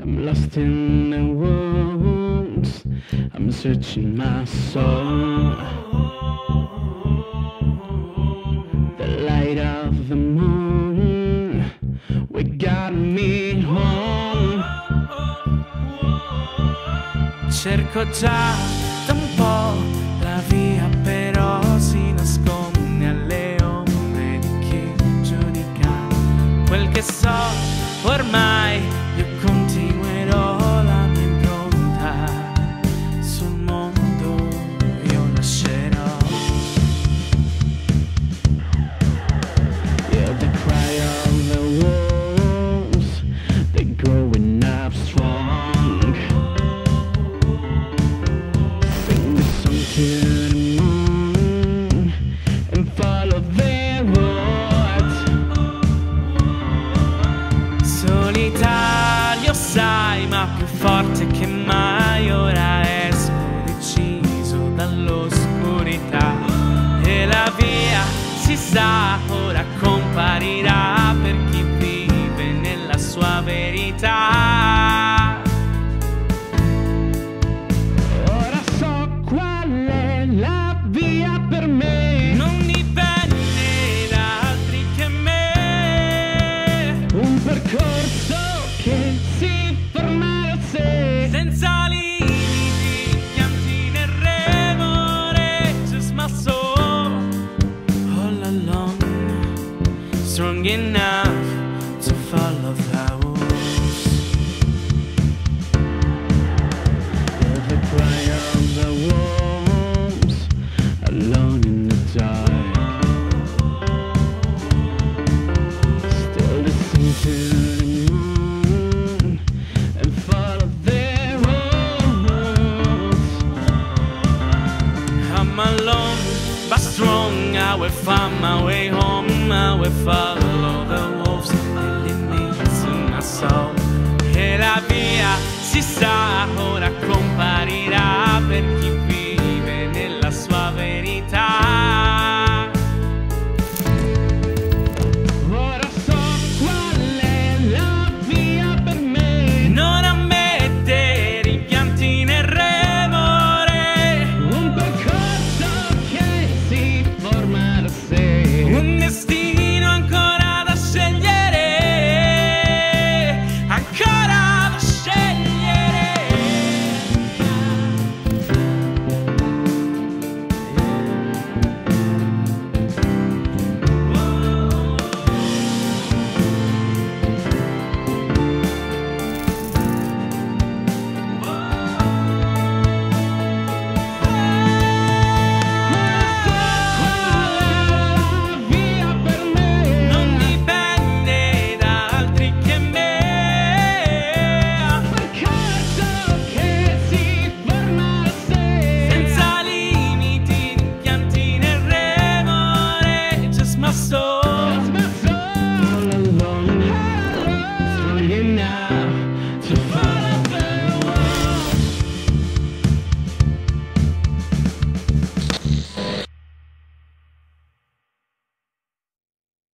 I'm lost in the woods. I'm searching my soul. The light of the moon, we got me home. Cerco già da un po' la via, però più forte che mai ora esco deciso dall'oscurità e la via si sa ora comparirà per chi vive nella sua verità. Enough to follow cry of the wolves alone in the dark. Still to the moon and follow their. I'm alone, but strong. I will find my way home. I will follow